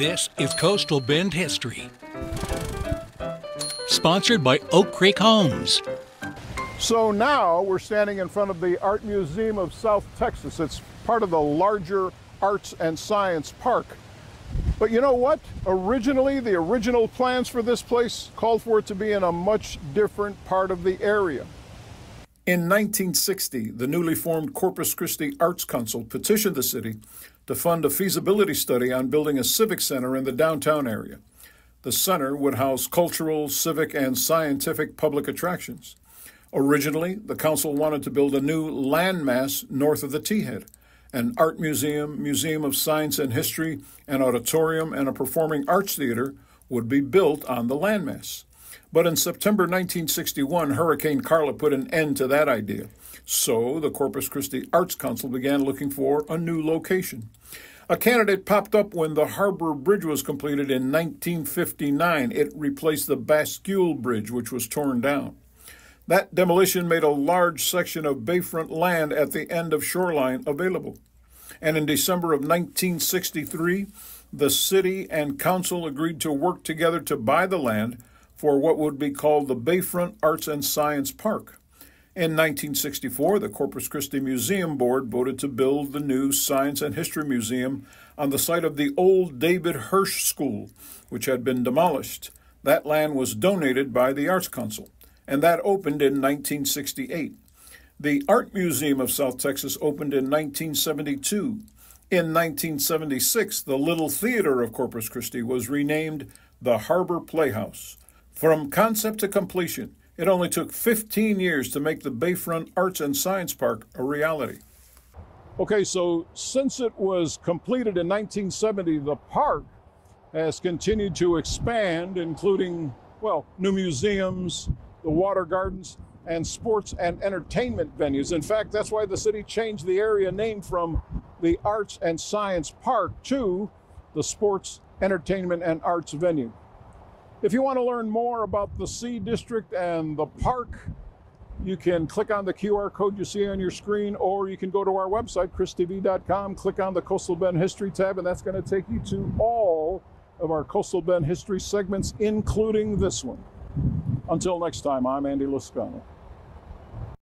This is Coastal Bend History. Sponsored by Oak Creek Homes. So now we're standing in front of the Art Museum of South Texas. It's part of the larger Arts and Science Park. But you know what? Originally, the original plans for this place called for it to be in a much different part of the area. In 1960, the newly formed Corpus Christi Arts Council petitioned the city to fund a feasibility study on building a civic center in the downtown area. The center would house cultural, civic, and scientific public attractions. Originally, the council wanted to build a new landmass north of the T head an art museum, museum of science and history, an auditorium, and a performing arts theater would be built on the landmass. But in September 1961, Hurricane Carla put an end to that idea. So the Corpus Christi Arts Council began looking for a new location. A candidate popped up when the Harbor Bridge was completed in 1959. It replaced the Bascule Bridge, which was torn down. That demolition made a large section of bayfront land at the end of shoreline available. And in December of 1963, the city and council agreed to work together to buy the land for what would be called the Bayfront Arts and Science Park. In 1964, the Corpus Christi Museum Board voted to build the new Science and History Museum on the site of the old David Hirsch School, which had been demolished. That land was donated by the Arts Council and that opened in 1968. The Art Museum of South Texas opened in 1972. In 1976, the Little Theater of Corpus Christi was renamed the Harbor Playhouse. From concept to completion, it only took 15 years to make the Bayfront Arts and Science Park a reality. Okay, so since it was completed in 1970, the park has continued to expand, including, well, new museums, the water gardens, and sports and entertainment venues. In fact, that's why the city changed the area name from the Arts and Science Park to the Sports, Entertainment, and Arts Venue. If you want to learn more about the SEA District and the park, you can click on the QR code you see on your screen, or you can go to our website, kristv.com, click on the Coastal Bend History tab, and that's going to take you to all of our Coastal Bend History segments, including this one. Until next time, I'm Andy Lascano.